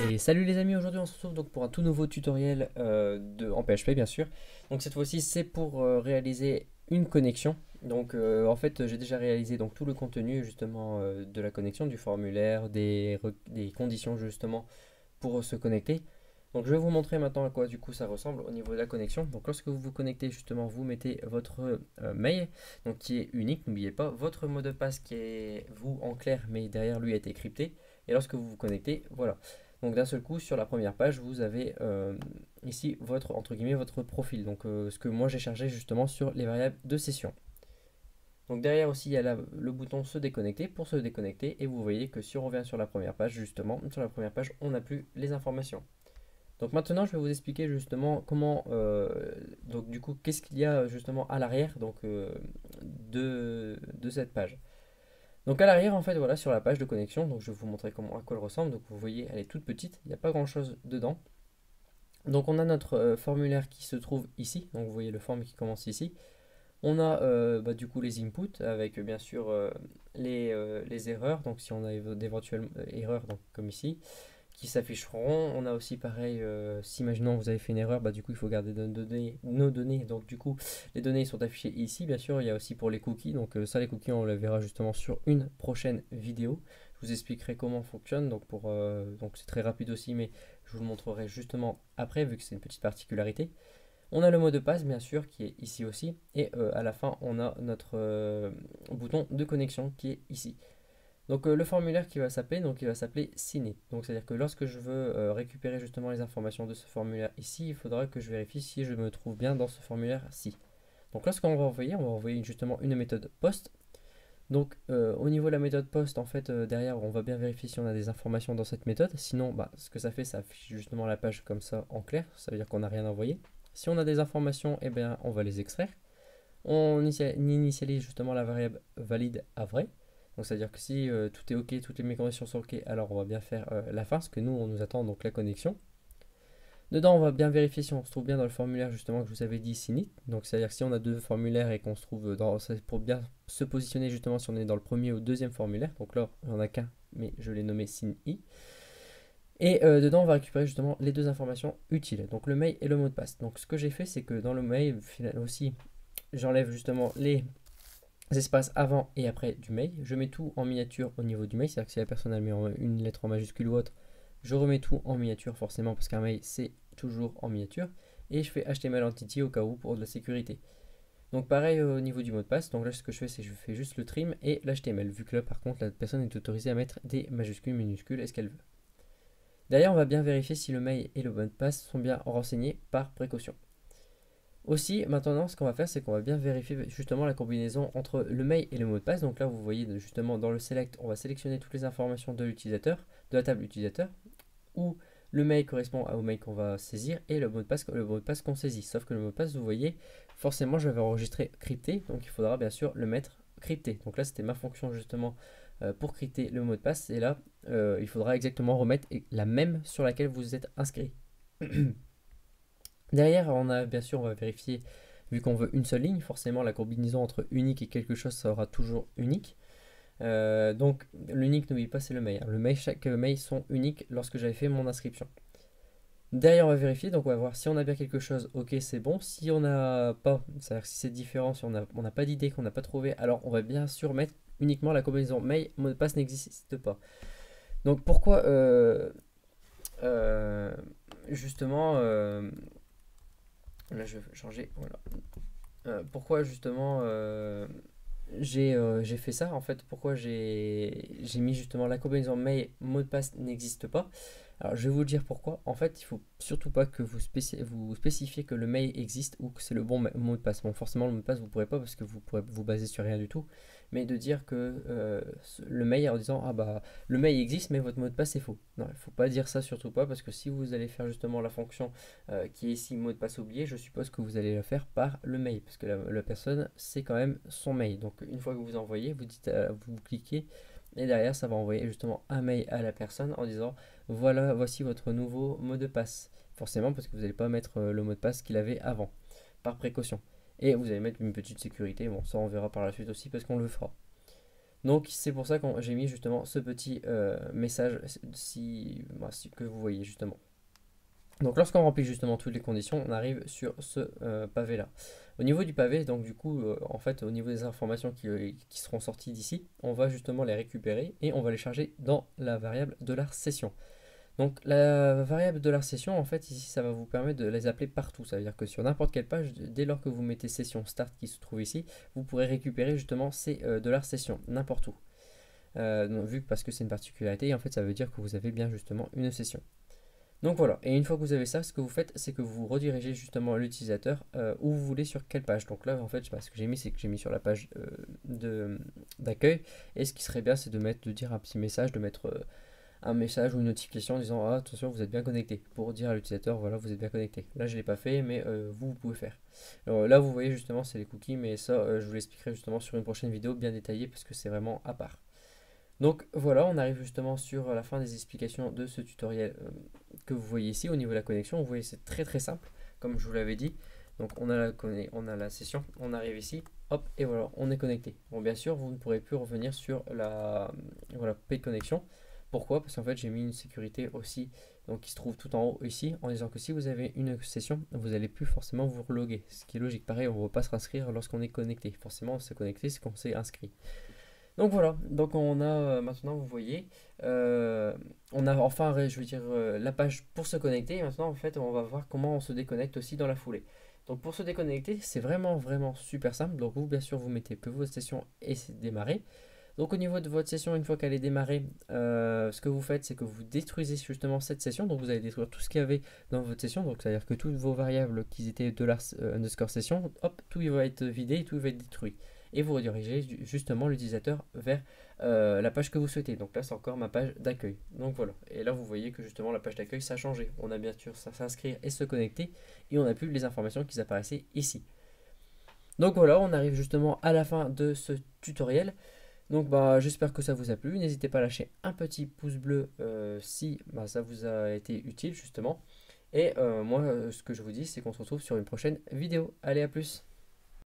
Et salut les amis, aujourd'hui on se retrouve donc pour un tout nouveau tutoriel euh, de, en PHP bien sûr. Donc cette fois-ci c'est pour euh, réaliser une connexion. Donc euh, en fait j'ai déjà réalisé donc tout le contenu justement de la connexion, du formulaire, des, conditions justement pour se connecter. Donc je vais vous montrer maintenant à quoi du coup ça ressemble au niveau de la connexion. Donc lorsque vous vous connectez justement vous mettez votre mail donc qui est unique, n'oubliez pas votre mot de passe qui est vous en clair mais derrière lui été crypté. Et lorsque vous vous connectez, voilà. Donc d'un seul coup, sur la première page, vous avez euh, ici votre, entre guillemets, votre profil. Donc euh, ce que moi j'ai chargé justement sur les variables de session. Donc derrière aussi, il y a le bouton se déconnecter pour se déconnecter. Et vous voyez que si on revient sur la première page, justement, sur la première page, on n'a plus les informations. Donc maintenant, je vais vous expliquer justement comment, euh, donc du coup, qu'est-ce qu'il y a justement à l'arrière de cette page. Donc à l'arrière, en fait, voilà, sur la page de connexion, donc je vais vous montrer à quoi elle ressemble. Donc vous voyez, elle est toute petite, il n'y a pas grand-chose dedans. Donc on a notre euh, formulaire qui se trouve ici, donc vous voyez le form qui commence ici. On a euh, bah, du coup les inputs avec bien sûr euh, les, les, erreurs, donc si on a d'éventuelles erreurs, donc comme ici qui s'afficheront. On a aussi pareil, euh, si imaginons vous avez fait une erreur, bah, du coup il faut garder nos données. Donc du coup les données sont affichées ici. Bien sûr, il y a aussi pour les cookies. Donc euh, ça les cookies on le verra justement sur une prochaine vidéo. Je vous expliquerai comment fonctionne. Donc pour euh, donc c'est très rapide aussi, mais je vous le montrerai justement après vu que c'est une petite particularité. On a le mot de passe bien sûr qui est ici aussi et à la fin on a notre bouton de connexion qui est ici. Donc euh, le formulaire qui va s'appeler, donc il va s'appeler Ciné. Donc c'est-à-dire que lorsque je veux euh, récupérer justement les informations de ce formulaire ici, il faudra que je vérifie si je me trouve bien dans ce formulaire-ci. Donc lorsqu'on va envoyer, on va envoyer justement une méthode post. Donc euh, au niveau de la méthode post, en fait derrière, on va bien vérifier si on a des informations dans cette méthode. Sinon, bah, ce que ça fait, ça affiche justement la page comme ça en clair. Ça veut dire qu'on n'a rien envoyé. Si on a des informations, eh bien, on va les extraire. On initialise justement la variable valide à vrai. Donc c'est-à-dire que si euh, tout est OK, toutes les conditions sont OK, alors on va bien faire euh, la fin, parce que nous on nous attend donc la connexion. Dedans on va bien vérifier si on se trouve bien dans le formulaire justement que je vous avais dit SINIT. Donc c'est-à-dire si on a deux formulaires et qu'on se trouve dans pour bien se positionner justement si on est dans le premier ou deuxième formulaire. Donc là il n'y en a qu'un, mais je l'ai nommé SINI. Et euh, dedans, on va récupérer justement les deux informations utiles, donc le mail et le mot de passe. Donc ce que j'ai fait, c'est que dans le mail aussi, j'enlève justement les espaces avant et après du mail. Je mets tout en miniature au niveau du mail, c'est-à-dire que si la personne a mis une lettre en majuscule ou autre, je remets tout en miniature forcément parce qu'un mail c'est toujours en miniature. Et je fais HTML entity au cas où pour de la sécurité. Donc pareil au niveau du mot de passe, donc là ce que je fais c'est je fais juste le trim et l'HTML, vu que là par contre la personne est autorisée à mettre des majuscules, minuscules, est-ce qu'elle veut. D'ailleurs on va bien vérifier si le mail et le mot de passe sont bien renseignés par précaution. Aussi, maintenant, ce qu'on va faire, c'est qu'on va bien vérifier justement la combinaison entre le mail et le mot de passe. Donc là, vous voyez justement dans le select, on va sélectionner toutes les informations de l'utilisateur, de la table utilisateur, où le mail correspond au mail qu'on va saisir et le mot de passe, passe qu'on saisit. Sauf que le mot de passe, vous voyez, forcément, je vais enregistrer crypté, donc il faudra bien sûr le mettre crypté. Donc là, c'était ma fonction justement euh, pour crypter le mot de passe. Et là, euh, il faudra exactement remettre la même sur laquelle vous êtes inscrit. Derrière, on a bien sûr, on va vérifier, vu qu'on veut une seule ligne, forcément la combinaison entre unique et quelque chose sera toujours unique. Euh, donc l'unique, n'oublie pas, c'est le mail. Le mail, chaque mail sont uniques lorsque j'avais fait mon inscription. Derrière, on va vérifier, donc on va voir si on a bien quelque chose, ok, c'est bon. Si on n'a pas, c'est-à-dire si c'est différent, si on n'a pas d'idée, qu'on n'a pas trouvé, alors on va bien sûr mettre uniquement la combinaison mail, mot de passe n'existe pas. Donc pourquoi, euh, euh, justement, Là, je vais changer. Voilà. Euh, pourquoi justement euh, euh, j'ai fait ça En fait, pourquoi j'ai mis justement la combinaison mail mot de passe n'existe pas? Alors je vais vous dire pourquoi. En fait, il faut surtout pas que vous, vous spécifiez que le mail existe ou que c'est le bon mot de passe. Bon, forcément, le mot de passe, vous pourrez pas parce que vous pourrez vous baser sur rien du tout. Mais de dire que euh, le mail en disant ah bah le mail existe mais votre mot de passe est faux. Non, il faut pas dire ça surtout pas parce que si vous allez faire justement la fonction euh, qui est ici mot de passe oublié, je suppose que vous allez la faire par le mail parce que la, personne c'est quand même son mail. Donc une fois que vous envoyez, vous dites euh, vous cliquez et derrière, ça va envoyer justement un mail à la personne en disant voilà, voici votre nouveau mot de passe. Forcément, parce que vous n'allez pas mettre euh, le mot de passe qu'il avait avant, par précaution. Et vous allez mettre une petite sécurité. Bon, ça on verra par la suite aussi parce qu'on le fera. Donc c'est pour ça que j'ai mis justement ce petit message si, bah, que vous voyez justement. Donc lorsqu'on remplit justement toutes les conditions, on arrive sur ce pavé là. Au niveau du pavé, donc du coup, euh, en fait, au niveau des informations euh, qui, seront sorties d'ici, on va justement les récupérer et on va les charger dans la variable de session. Donc la variable de session, en fait, ici, ça va vous permettre de les appeler partout. Ça veut dire que sur n'importe quelle page, dès lors que vous mettez session start qui se trouve ici, vous pourrez récupérer justement ces euh, la session n'importe où. vu que parce que c'est une particularité, en fait, ça veut dire que vous avez bien justement une session. Donc voilà, et une fois que vous avez ça, ce que vous faites, c'est que vous redirigez justement l'utilisateur euh, où vous voulez sur quelle page. Donc là, en fait, ce que j'ai mis, c'est que j'ai mis sur la page euh, d'accueil. Et ce qui serait bien, c'est de dire un petit message, de mettre euh, un message ou une notification en disant ah, attention, vous êtes bien connecté, pour dire à l'utilisateur voilà, vous êtes bien connecté. Là, je l'ai pas fait, mais vous, vous pouvez faire. Là, vous voyez justement, c'est les cookies, mais ça, je vous l'expliquerai justement sur une prochaine vidéo bien détaillée parce que c'est vraiment à part. Donc voilà, on arrive justement sur la fin des explications de ce tutoriel euh, que vous voyez ici au niveau de la connexion. Vous voyez, c'est très très simple, comme je vous l'avais dit. Donc on a, la, on a la session, on arrive ici, hop, et voilà, on est connecté. Bon, bien sûr, vous ne pourrez plus revenir sur la voilà, de connexion. Pourquoi? Parce qu'en fait, j'ai mis une sécurité aussi, donc qui se trouve tout en haut ici, en disant que si vous avez une session, vous n'allez plus forcément vous reloguer. Ce qui est logique. Pareil, on ne va pas se réinscrire lorsqu'on est connecté. Forcément, on s'est connecté, c'est qu'on s'est inscrit. Donc voilà, donc on a euh, maintenant, vous voyez, euh, on a enfin, je euh, la page pour se connecter. Et maintenant, en fait, on va voir comment on se déconnecte aussi dans la foulée. Donc pour se déconnecter, c'est vraiment, vraiment super simple. Donc vous, bien sûr, vous mettez que votre session est démarrée. Donc au niveau de votre session, une fois qu'elle est démarrée, ce que vous faites, c'est que vous détruisez justement cette session. Donc vous allez détruire tout ce qu'il y avait dans votre session. Donc c'est-à-dire que toutes vos variables qui étaient de underscore session, hop, tout va être vidé, tout va être détruit et vous redirigez justement l'utilisateur vers euh, la page que vous souhaitez. Donc là, c'est encore ma page d'accueil. Donc voilà. Et là, vous voyez que justement, la page d'accueil, ça a changé. On a bien sûr s'inscrire et se connecter et on n'a plus les informations qui apparaissaient ici. Donc voilà, on arrive justement à la fin de ce tutoriel. Donc bah, j'espère que ça vous a plu. N'hésitez pas à lâcher un petit pouce bleu euh, si bah, ça vous a été utile justement. Et euh, moi, ce que je vous dis, c'est qu'on se retrouve sur une prochaine vidéo. Allez, à plus